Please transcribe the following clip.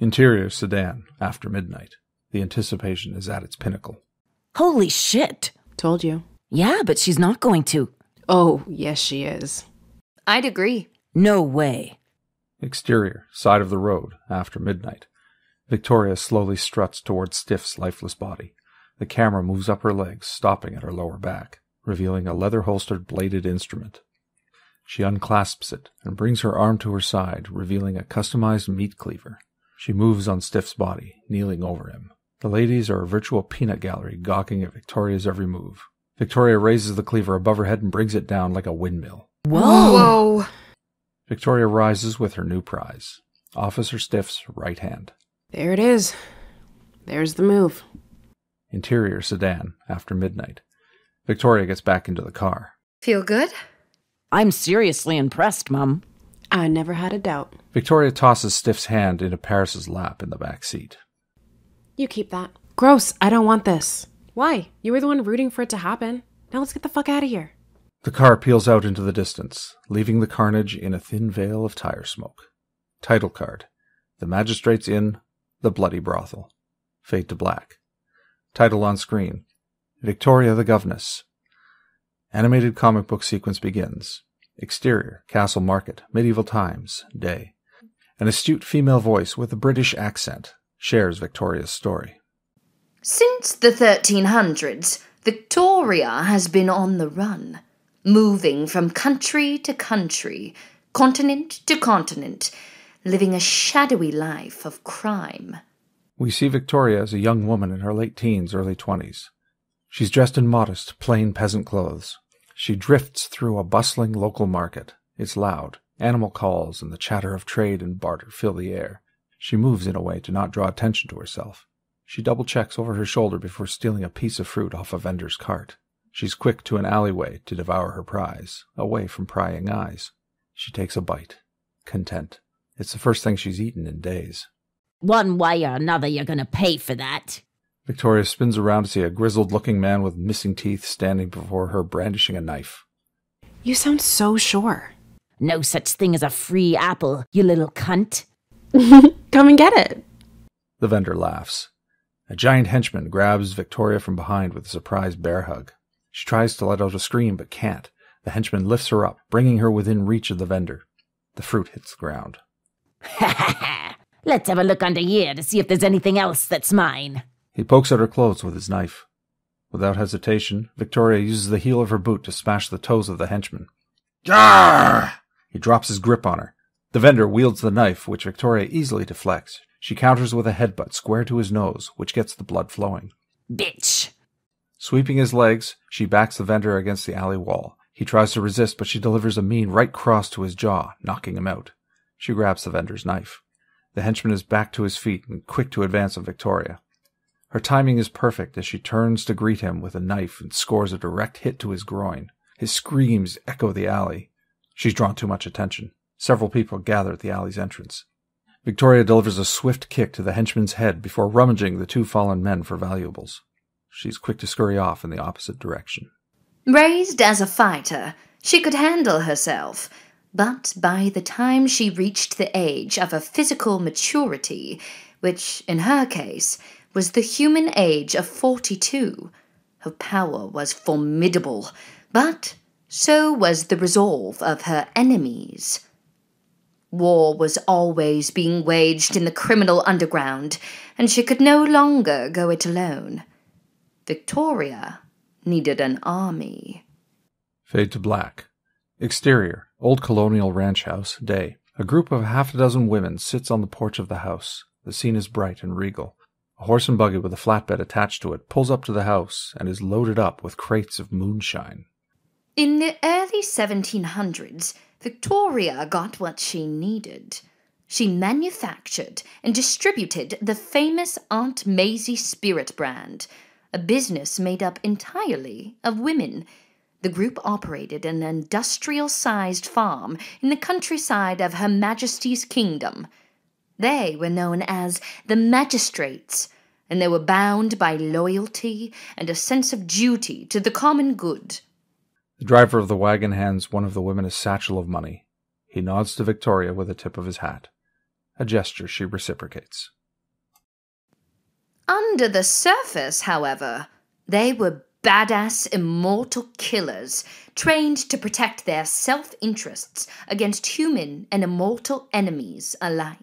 Interior sedan, after midnight. The anticipation is at its pinnacle. Holy shit. Told you. Yeah, but she's not going to. Oh, yes, she is. I'd agree. No way. Exterior, side of the road, after midnight. Victoria slowly struts towards Stiff's lifeless body. The camera moves up her legs, stopping at her lower back, revealing a leather holstered bladed instrument. She unclasps it and brings her arm to her side, revealing a customized meat cleaver. She moves on Stiff's body, kneeling over him. The ladies are a virtual peanut gallery, gawking at Victoria's every move. Victoria raises the cleaver above her head and brings it down like a windmill. Whoa. Whoa. Victoria rises with her new prize Officer Stiff's right hand. There it is. There's the move. Interior sedan, after midnight. Victoria gets back into the car. Feel good? I'm seriously impressed, Mum. I never had a doubt. Victoria tosses Stiff's hand into Paris's lap in the back seat. You keep that. Gross. I don't want this. Why? You were the one rooting for it to happen. Now let's get the fuck out of here. The car peels out into the distance, leaving the carnage in a thin veil of tire smoke. Title card The Magistrates in, The Bloody Brothel. Fade to black. Title on screen Victoria the Governess. Animated comic book sequence begins. Exterior Castle Market, Medieval Times, Day. An astute female voice with a British accent shares Victoria's story. Since the 1300s, Victoria has been on the run, moving from country to country, continent to continent, living a shadowy life of crime. We see Victoria as a young woman in her late teens, early twenties. She's dressed in modest, plain peasant clothes. She drifts through a bustling local market. It's loud. Animal calls and the chatter of trade and barter fill the air. She moves in a way to not draw attention to herself. She double checks over her shoulder before stealing a piece of fruit off a vendor's cart. She's quick to an alleyway to devour her prize, away from prying eyes. She takes a bite, content. It's the first thing she's eaten in days. One way or another, you're gonna pay for that. Victoria spins around to see a grizzled looking man with missing teeth standing before her brandishing a knife. You sound so sure. No such thing as a free apple, you little cunt. Come and get it. The vendor laughs. A giant henchman grabs Victoria from behind with a surprised bear hug. She tries to let out a scream but can't. The henchman lifts her up, bringing her within reach of the vendor. The fruit hits the ground. Ha ha ha! Let's have a look under here to see if there's anything else that's mine. He pokes at her clothes with his knife. Without hesitation, Victoria uses the heel of her boot to smash the toes of the henchman. Yarr! He drops his grip on her. The vendor wields the knife, which Victoria easily deflects. She counters with a headbutt square to his nose, which gets the blood flowing. Bitch. Sweeping his legs, she backs the vendor against the alley wall. He tries to resist, but she delivers a mean right cross to his jaw, knocking him out. She grabs the vendor's knife. The henchman is back to his feet and quick to advance on Victoria. Her timing is perfect as she turns to greet him with a knife and scores a direct hit to his groin. His screams echo the alley. She's drawn too much attention. Several people gather at the alley's entrance. Victoria delivers a swift kick to the henchman's head before rummaging the two fallen men for valuables. She's quick to scurry off in the opposite direction. Raised as a fighter, she could handle herself, but by the time she reached the age of a physical maturity, which in her case was the human age of 42, her power was formidable, but so was the resolve of her enemies. War was always being waged in the criminal underground, and she could no longer go it alone. Victoria needed an army. Fade to black. Exterior, old colonial ranch house, day. A group of half a dozen women sits on the porch of the house. The scene is bright and regal. A horse and buggy with a flatbed attached to it pulls up to the house and is loaded up with crates of moonshine. In the early 1700s, Victoria got what she needed. She manufactured and distributed the famous Aunt Maisie spirit brand, a business made up entirely of women. The group operated an industrial sized farm in the countryside of Her Majesty's kingdom. They were known as the magistrates, and they were bound by loyalty and a sense of duty to the common good. The driver of the wagon hands one of the women a satchel of money. He nods to Victoria with a tip of his hat. a gesture she reciprocates. Under the surface, however, they were badass immortal killers trained to protect their self interests against human and immortal enemies alike.